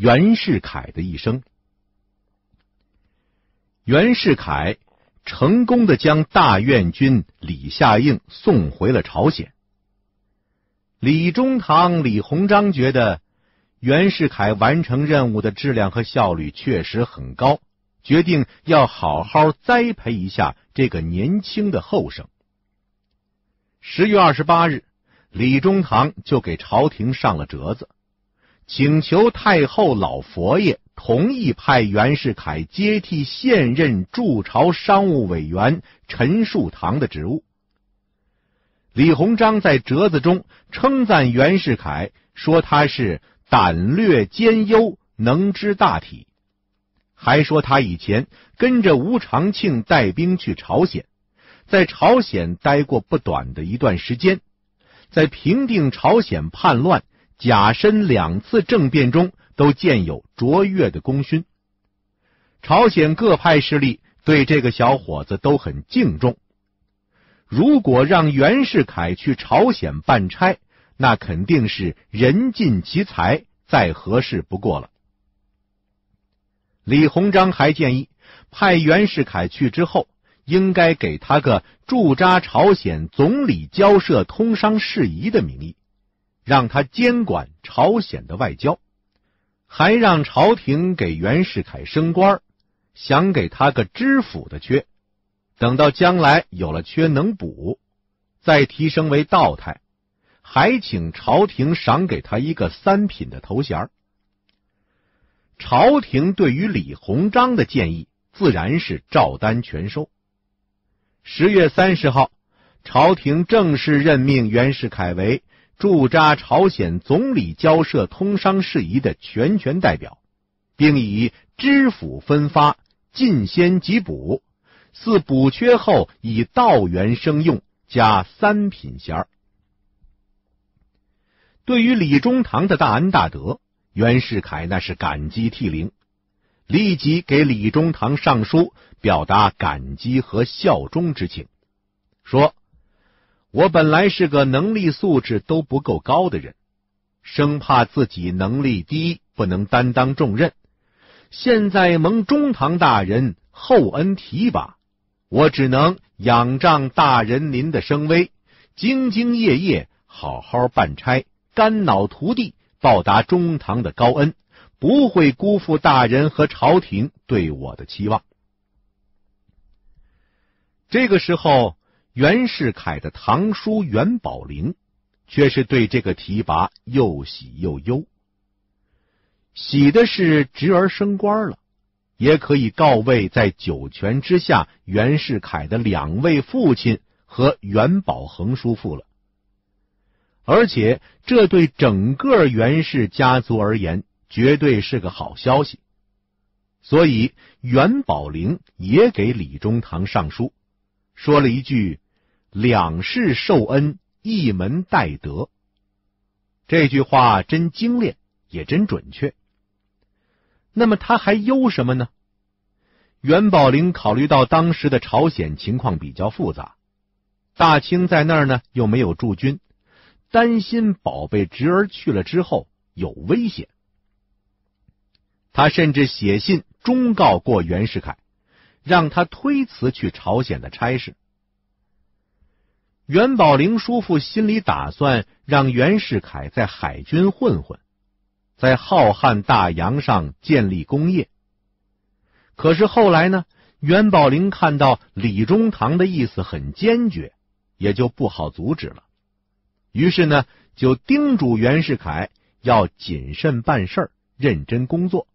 袁世凯的一生。袁世凯成功的将大院军李夏应送回了朝鲜。李中堂、李鸿章觉得袁世凯完成任务的质量和效率确实很高，决定要好好栽培一下这个年轻的后生。十月二十八日，李中堂就给朝廷上了折子，请求太后老佛爷。同意派袁世凯接替现任驻朝商务委员陈树堂的职务。李鸿章在折子中称赞袁世凯，说他是胆略兼优，能知大体，还说他以前跟着吴长庆带兵去朝鲜，在朝鲜待过不短的一段时间，在平定朝鲜叛乱、甲申两次政变中。都建有卓越的功勋。朝鲜各派势力对这个小伙子都很敬重。如果让袁世凯去朝鲜办差，那肯定是人尽其才，再合适不过了。李鸿章还建议，派袁世凯去之后，应该给他个驻扎朝鲜总理交涉通商事宜的名义，让他监管朝鲜的外交。还让朝廷给袁世凯升官，想给他个知府的缺，等到将来有了缺能补，再提升为道台，还请朝廷赏给他一个三品的头衔。朝廷对于李鸿章的建议自然是照单全收。十月三十号，朝廷正式任命袁世凯为。驻扎朝鲜总理交涉通商事宜的全权代表，并以知府分发，进先急补，似补缺后以道员升用，加三品衔。对于李中堂的大恩大德，袁世凯那是感激涕零，立即给李中堂上书，表达感激和效忠之情，说。我本来是个能力素质都不够高的人，生怕自己能力低不能担当重任。现在蒙中堂大人厚恩提拔，我只能仰仗大人您的声威，兢兢业业好好办差，肝脑涂地报答中堂的高恩，不会辜负大人和朝廷对我的期望。这个时候。袁世凯的堂叔袁宝龄，却是对这个提拔又喜又忧。喜的是侄儿升官了，也可以告慰在九泉之下袁世凯的两位父亲和袁宝恒叔父了。而且这对整个袁氏家族而言，绝对是个好消息。所以袁宝龄也给李中堂上书。说了一句：“两世受恩，一门代德。”这句话真精炼，也真准确。那么他还忧什么呢？袁宝龄考虑到当时的朝鲜情况比较复杂，大清在那儿呢又没有驻军，担心宝贝侄儿去了之后有危险。他甚至写信忠告过袁世凯。让他推辞去朝鲜的差事。袁宝龄叔父心里打算让袁世凯在海军混混，在浩瀚大洋上建立功业。可是后来呢，袁宝龄看到李中堂的意思很坚决，也就不好阻止了。于是呢，就叮嘱袁世凯要谨慎办事儿认真工作，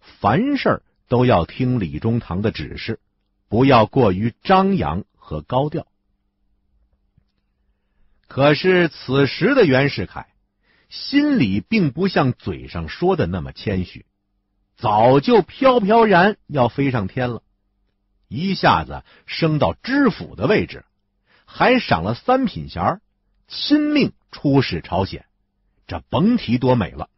凡事都要听李中堂的指示，不要过于张扬和高调。可是此时的袁世凯心里并不像嘴上说的那么谦虚，早就飘飘然要飞上天了，一下子升到知府的位置，还赏了三品衔，亲命出使朝鲜，这甭提多美了。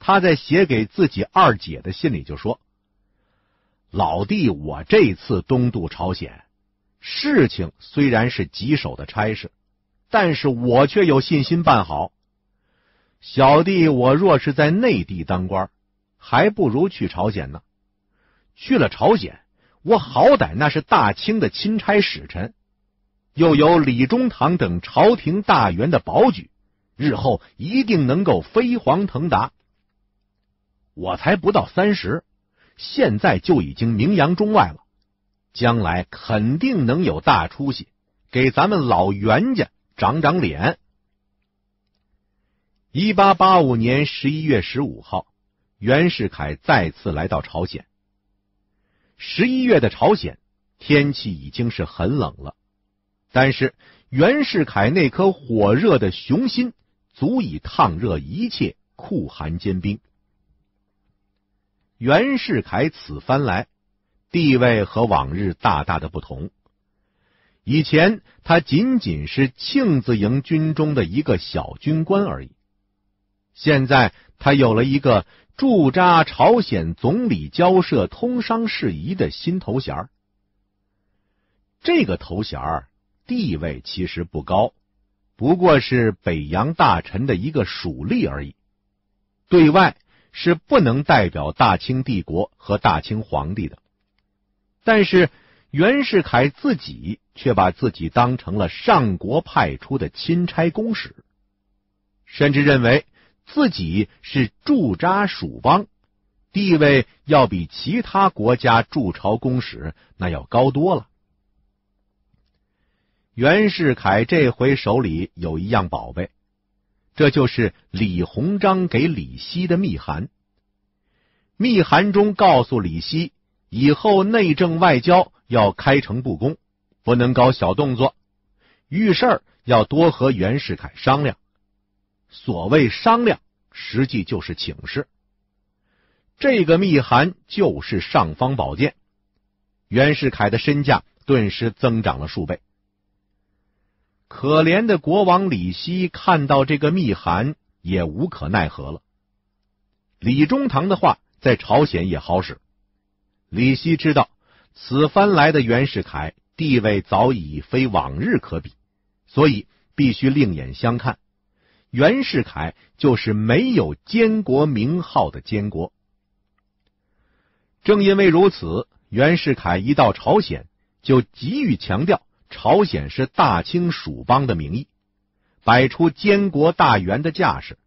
他在写给自己二姐的信里就说：“老弟，我这次东渡朝鲜，事情虽然是棘手的差事，但是我却有信心办好。小弟我若是在内地当官，还不如去朝鲜呢。去了朝鲜，我好歹那是大清的钦差使臣，又有李中堂等朝廷大员的保举，日后一定能够飞黄腾达。我才不到三十，现在就已经名扬中外了，将来肯定能有大出息，给咱们老袁家长长脸。一八八五年十一月十五号，袁世凯再次来到朝鲜。十一月的朝鲜天气已经是很冷了，但是袁世凯那颗火热的雄心足以烫热一切酷寒坚冰。袁世凯此番来，地位和往日大大的不同。以前他仅仅是庆字营军中的一个小军官而已。现在他有了一个驻扎朝鲜总理交涉通商事宜的新头衔这个头衔地位其实不高，不过是北洋大臣的一个属吏而已。对外是不能代表大清帝国和大清皇帝的。但是袁世凯自己却把自己当成了上国派出的钦差公使，甚至认为。自己是驻扎蜀邦，地位要比其他国家驻朝公使那要高多了。袁世凯这回手里有一样宝贝，这就是李鸿章给李希的密函。密函中告诉李希，以后内政外交要开诚布公，不能搞小动作，遇事儿要多和袁世凯商量。所谓商量，实际就是请示。这个密函就是尚方宝剑，袁世凯的身价顿时增长了数倍。可怜的国王李希看到这个密函，也无可奈何了。李中堂的话在朝鲜也好使。李希知道此番来的袁世凯地位早已非往日可比，所以必须另眼相看。袁世凯就是没有监国名号的监国。正因为如此，袁世凯一到朝鲜，就急于强调朝鲜是大清蜀邦的名义，摆出监国大员的架势，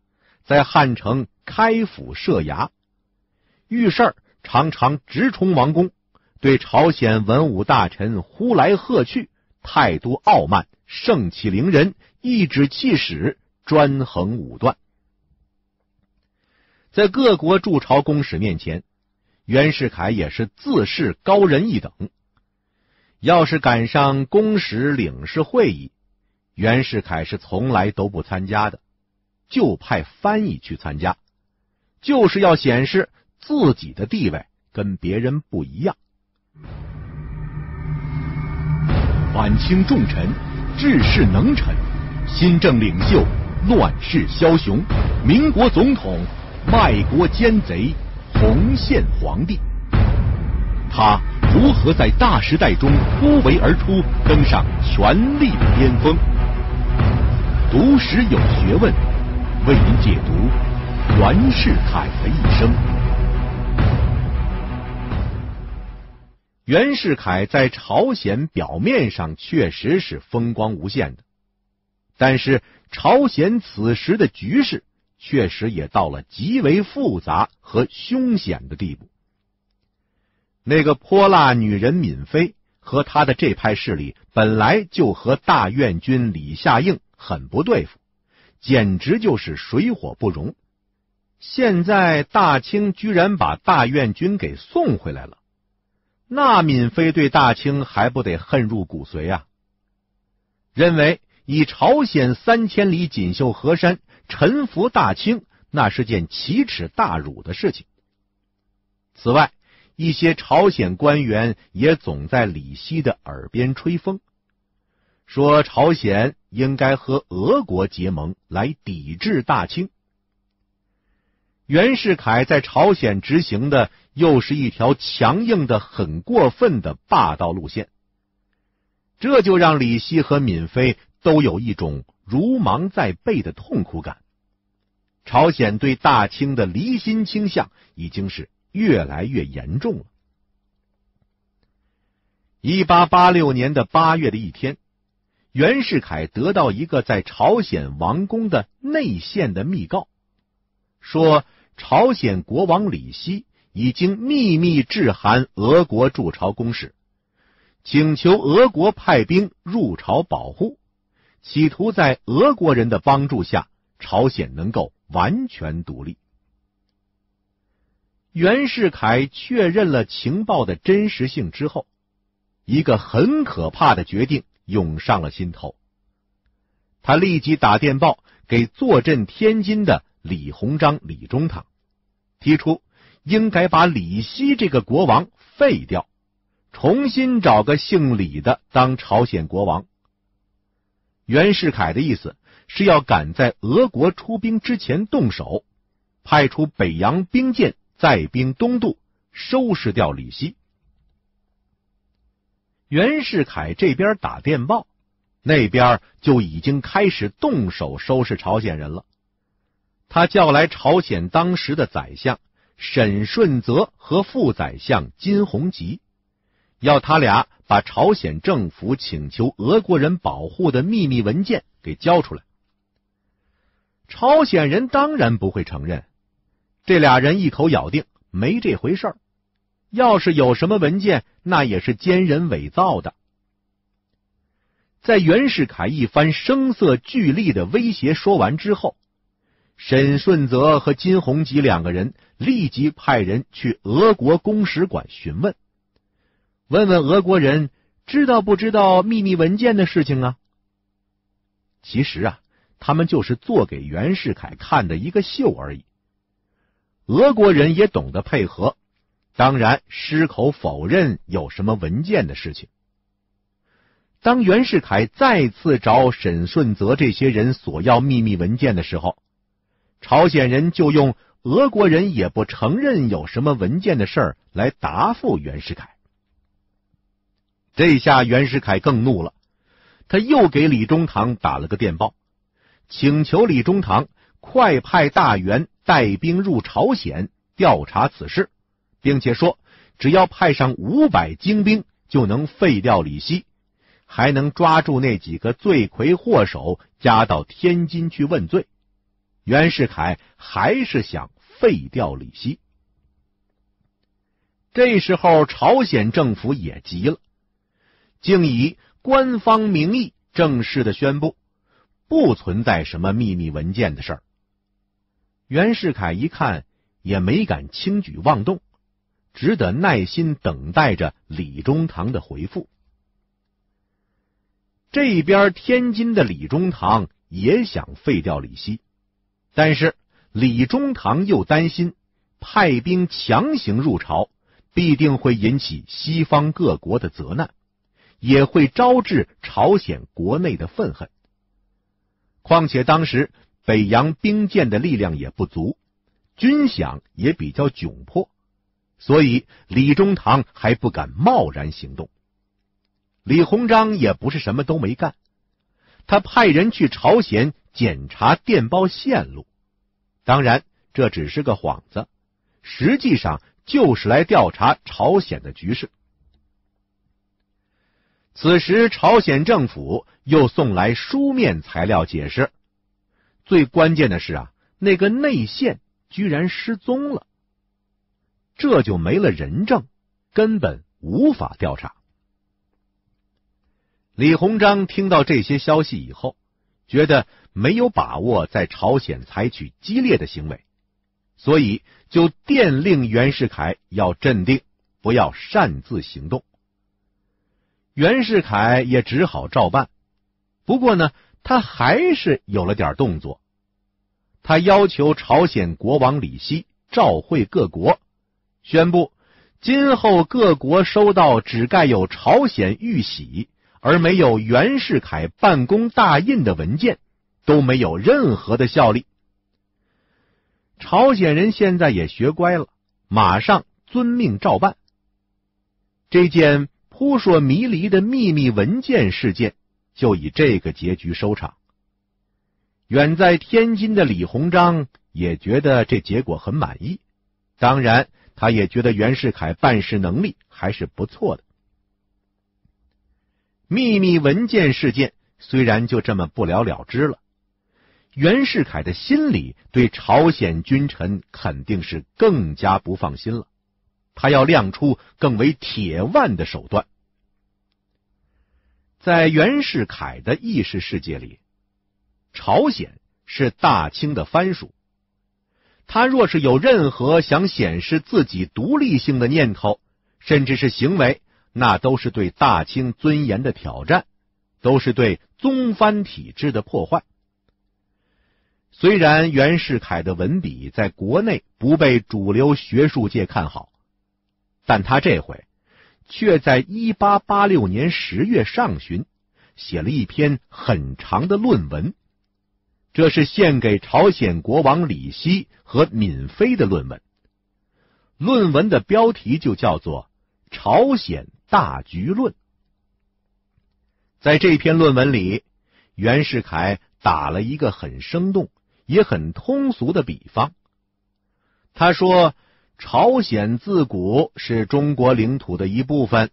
在汉城开府设衙，遇事儿常常直冲王宫，对朝鲜文武大臣呼来喝去，态度傲慢，盛气凌人，颐指气使。专横武断，在各国驻朝公使面前，袁世凯也是自视高人一等。要是赶上公使领事会议，袁世凯是从来都不参加的，就派翻译去参加，就是要显示自己的地位跟别人不一样。晚清重臣，治世能臣，新政领袖。乱世枭雄，民国总统，卖国奸贼，洪宪皇帝，他如何在大时代中突围而出，登上权力的巅峰？读史有学问，为您解读袁世凯的一生。袁世凯在朝鲜表面上确实是风光无限的。但是朝鲜此时的局势确实也到了极为复杂和凶险的地步。那个泼辣女人闵妃和他的这派势力本来就和大院军李夏应很不对付，简直就是水火不容。现在大清居然把大院军给送回来了，那闵妃对大清还不得恨入骨髓啊？认为。以朝鲜三千里锦绣河山臣服大清，那是件奇耻大辱的事情。此外，一些朝鲜官员也总在李希的耳边吹风，说朝鲜应该和俄国结盟来抵制大清。袁世凯在朝鲜执行的又是一条强硬的、很过分的霸道路线，这就让李希和闵妃。都有一种如芒在背的痛苦感。朝鲜对大清的离心倾向已经是越来越严重了。一八八六年的八月的一天，袁世凯得到一个在朝鲜王宫的内线的密告，说朝鲜国王李希已经秘密致函俄国驻朝公使，请求俄国派兵入朝保护，企图在俄国人的帮助下，朝鲜能够完全独立。袁世凯确认了情报的真实性之后。一个很可怕的决定涌上了心头。他立即打电报给坐镇天津的李鸿章、李中堂，提出应该把李希这个国王废掉，重新找个姓李的当朝鲜国王。袁世凯的意思是要赶在俄国出兵之前动手，派出北洋兵舰带兵东渡，收拾掉李希。袁世凯这边打电报，那边就已经开始动手收拾朝鲜人了。他叫来朝鲜当时的宰相沈顺泽和副宰相金洪吉，要他俩把朝鲜政府请求俄国人保护的秘密文件给交出来。朝鲜人当然不会承认，这俩人一口咬定没这回事儿。要是有什么文件，那也是奸人伪造的。在袁世凯一番声色俱厉的威胁说完之后，沈顺泽和金洪吉两个人立即派人去俄国公使馆询问，问问俄国人知道不知道秘密文件的事情啊？其实啊，他们就是做给袁世凯看的一个秀而已。俄国人也懂得配合。当然，矢口否认有什么文件的事情。当袁世凯再次找沈顺泽这些人索要秘密文件的时候，朝鲜人就用俄国人也不承认有什么文件的事儿来答复袁世凯。这下袁世凯更怒了，他又给李中堂打了个电报，请求李中堂快派大员带兵入朝鲜调查此事。并且说，只要派上五百精兵，就能废掉李希，还能抓住那几个罪魁祸首，押到天津去问罪。袁世凯还是想废掉李希。这时候，朝鲜政府也急了，竟以官方名义正式的宣布，不存在什么秘密文件的事儿。袁世凯一看，也没敢轻举妄动。只得耐心等待着李中堂的回复。这边天津的李中堂也想废掉李希，但是李中堂又担心派兵强行入朝，必定会引起西方各国的责难，也会招致朝鲜国内的愤恨。况且当时北洋兵舰的力量也不足，军饷也比较窘迫。所以，李中堂还不敢贸然行动。李鸿章也不是什么都没干，他派人去朝鲜检查电报线路，当然这只是个幌子，实际上就是来调查朝鲜的局势。此时，朝鲜政府又送来书面材料解释，最关键的是啊，那个内线居然失踪了。这就没了人证，根本无法调查。李鸿章听到这些消息以后，觉得没有把握在朝鲜采取激烈的行为，所以就电令袁世凯要镇定，不要擅自行动。袁世凯也只好照办。不过呢，他还是有了点动作。他要求朝鲜国王李希召会各国。宣布，今后各国收到只盖有朝鲜玉玺而没有袁世凯办公大印的文件，都没有任何的效力。朝鲜人现在也学乖了，马上遵命照办。这件扑朔迷离的秘密文件事件就以这个结局收场。远在天津的李鸿章也觉得这结果很满意，当然，他也觉得袁世凯办事能力还是不错的。秘密文件事件虽然就这么不了了之了，袁世凯的心里对朝鲜君臣肯定是更加不放心了，他要亮出更为铁腕的手段。在袁世凯的意识世界里，朝鲜是大清的藩属。他若是有任何想显示自己独立性的念头，甚至是行为，那都是对大清尊严的挑战，都是对宗藩体制的破坏。虽然袁世凯的文笔在国内不被主流学术界看好，但他这回却在一八八六年十月上旬写了一篇很长的论文。这是献给朝鲜国王李希和闵妃的论文。论文的标题就叫做《朝鲜大局论》。在这篇论文里，袁世凯打了一个很生动也很通俗的比方。他说：“朝鲜自古是中国领土的一部分，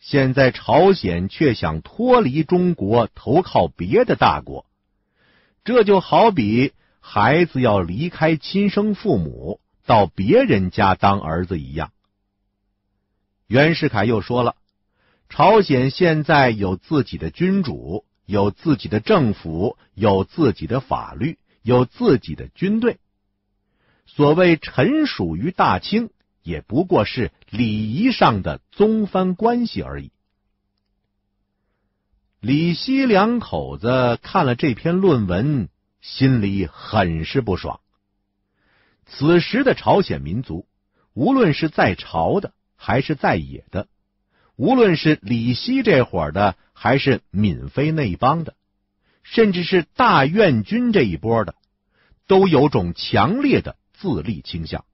现在朝鲜却想脱离中国，投靠别的大国。”这就好比孩子要离开亲生父母，到别人家当儿子一样。袁世凯又说了，朝鲜现在有自己的君主，有自己的政府，有自己的法律，有自己的军队。所谓臣属于大清，也不过是礼仪上的宗藩关系而已。李希两口子看了这篇论文，心里很是不爽。此时的朝鲜民族，无论是在朝的还是在野的，无论是李希这伙的还是闵妃那一帮的，甚至是大院军这一波的，都有种强烈的自立倾向。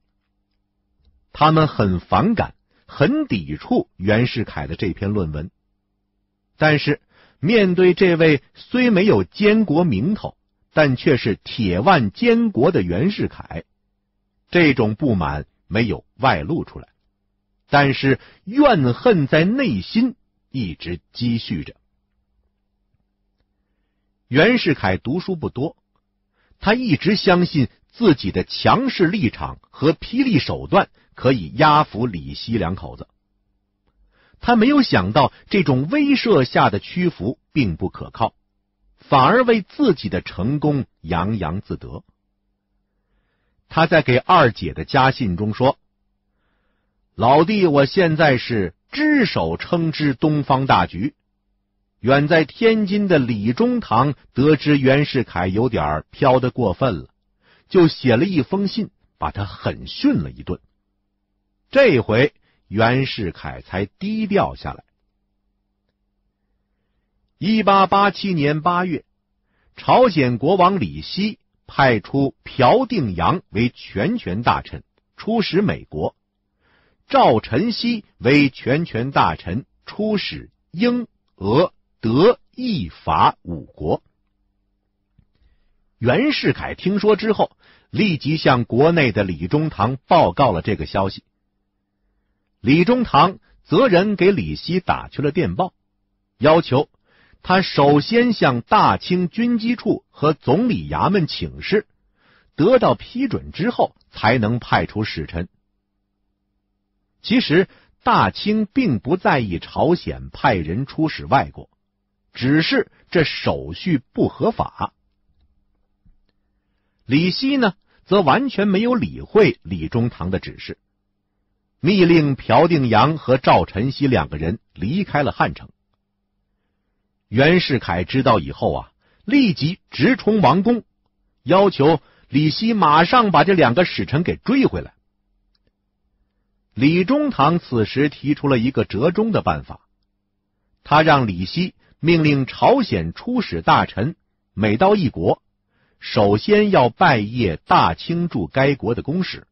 他们很反感、很抵触袁世凯的这篇论文，但是。面对这位虽没有监国名头，但却是铁腕监国的袁世凯，这种不满没有外露出来，但是怨恨在内心一直积蓄着。袁世凯读书不多，他一直相信自己的强势立场和霹雳手段可以压服李希两口子。他没有想到，这种威慑下的屈服并不可靠，反而为自己的成功洋洋自得。他在给二姐的家信中说：“老弟，我现在是只手撑之东方大局。远在天津的李中堂得知袁世凯有点飘得过分了，就写了一封信，把他狠训了一顿。这回。”袁世凯才低调下来。一八八七年八月，朝鲜国王李希派出朴定阳为全权大臣出使美国，赵晨熙为全权大臣出使英、俄、德、意、法五国。袁世凯听说之后，立即向国内的李中堂报告了这个消息。李中堂责人给李希打去了电报，要求他首先向大清军机处和总理衙门请示，得到批准之后才能派出使臣。其实大清并不在意朝鲜派人出使外国，只是这手续不合法。李希呢，则完全没有理会李中堂的指示。密令朴定阳和赵晨曦两个人离开了汉城。袁世凯知道以后啊，立即直冲王宫，要求李希马上把这两个使臣给追回来。李中堂此时提出了一个折中的办法，他让李希命令朝鲜出使大臣每到一国，首先要拜谒大清驻该国的公使，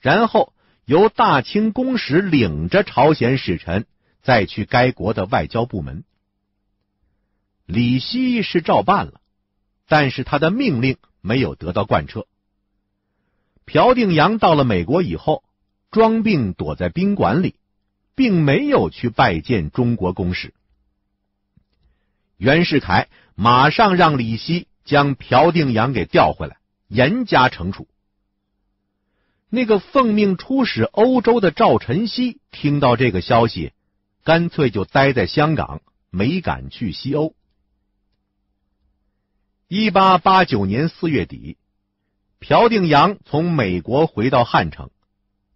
然后。由大清公使领着朝鲜使臣再去该国的外交部门。李希是照办了，但是他的命令没有得到贯彻。朴定阳到了美国以后，装病躲在宾馆里，并没有去拜见中国公使。袁世凯马上让李希将朴定阳给调回来，严加惩处。那个奉命出使欧洲的赵晨曦听到这个消息，干脆就待在香港，没敢去西欧。一八八九年四月底，朴定阳从美国回到汉城，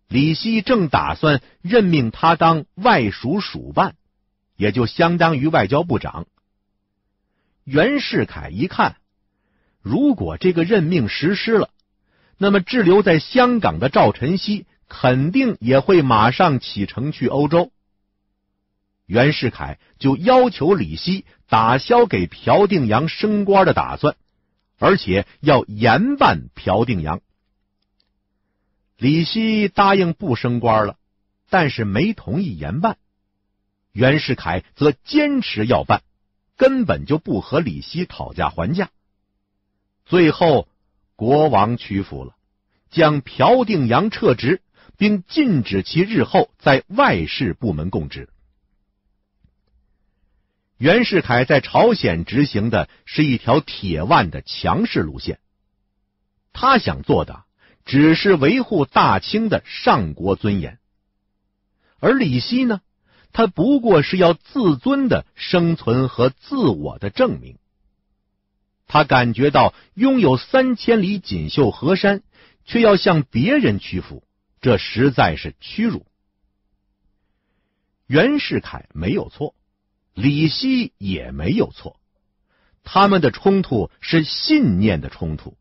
李希正打算任命他当外属署办，也就相当于外交部长。袁世凯一看，如果这个任命实施了。那么滞留在香港的赵晨曦肯定也会马上启程去欧洲。袁世凯就要求李希打消给朴定阳升官的打算，而且要严办朴定阳。李希答应不升官了，但是没同意严办。袁世凯则坚持要办，根本就不和李希讨价还价。最后。国王屈服了，将朴定阳撤职，并禁止其日后在外事部门供职。袁世凯在朝鲜执行的是一条铁腕的强势路线，他想做的只是维护大清的上国尊严，而李希呢，他不过是要自尊的生存和自我的证明。他感觉到拥有三千里锦绣河山，却要向别人屈服，这实在是屈辱。袁世凯没有错，李希也没有错，他们的冲突是信念的冲突，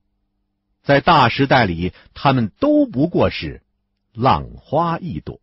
在大时代里，他们都不过是浪花一朵。